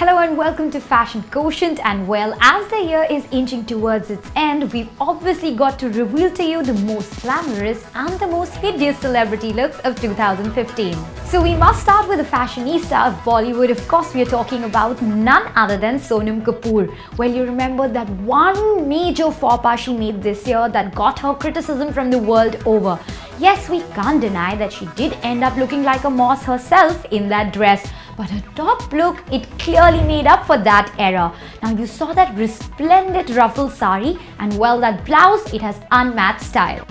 Hello and welcome to Fashion Quotient and well as the year is inching towards its end we've obviously got to reveal to you the most glamorous and the most hideous celebrity looks of 2015. So we must start with the fashionista of Bollywood of course we are talking about none other than Sonam Kapoor. Well you remember that one major faux pas she made this year that got her criticism from the world over. Yes we can't deny that she did end up looking like a moss herself in that dress but her top look, it clearly made up for that error. Now you saw that resplendent ruffle sari and well that blouse, it has unmatched style.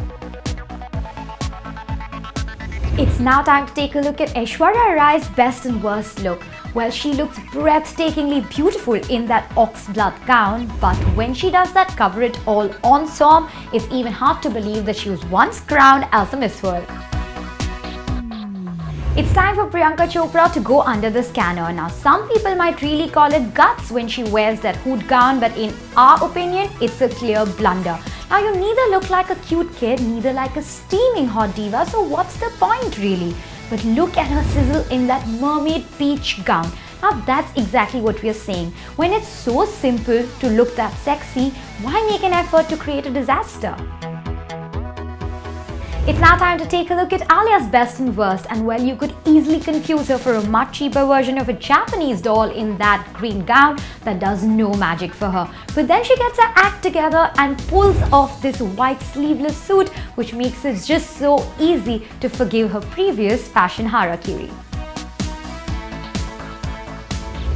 It's now time to take a look at Aishwarya Rai's best and worst look. Well, she looks breathtakingly beautiful in that ox blood gown, but when she does that cover it all ensemble, it's even hard to believe that she was once crowned as a Miss World. It's time for Priyanka Chopra to go under the scanner. Now, some people might really call it guts when she wears that hood gown, but in our opinion, it's a clear blunder. Now, you neither look like a cute kid, neither like a steaming hot diva, so what's the point really? But look at her sizzle in that mermaid peach gown. Now that's exactly what we are saying. When it's so simple to look that sexy, why make an effort to create a disaster? It's now time to take a look at Alia's best and worst and well you could easily confuse her for a much cheaper version of a Japanese doll in that green gown that does no magic for her. But then she gets her act together and pulls off this white sleeveless suit which makes it just so easy to forgive her previous fashion harakiri.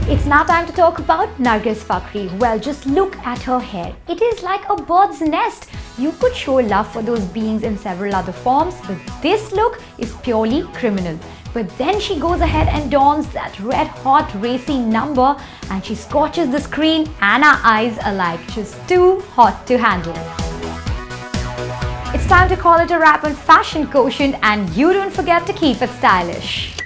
It's now time to talk about Nargis Fakhri. Well, just look at her hair. It is like a bird's nest. You could show love for those beings in several other forms, but this look is purely criminal. But then she goes ahead and dons that red hot racy number and she scorches the screen and our eyes alike. Just too hot to handle. It's time to call it a wrap on Fashion Quotient and you don't forget to keep it stylish.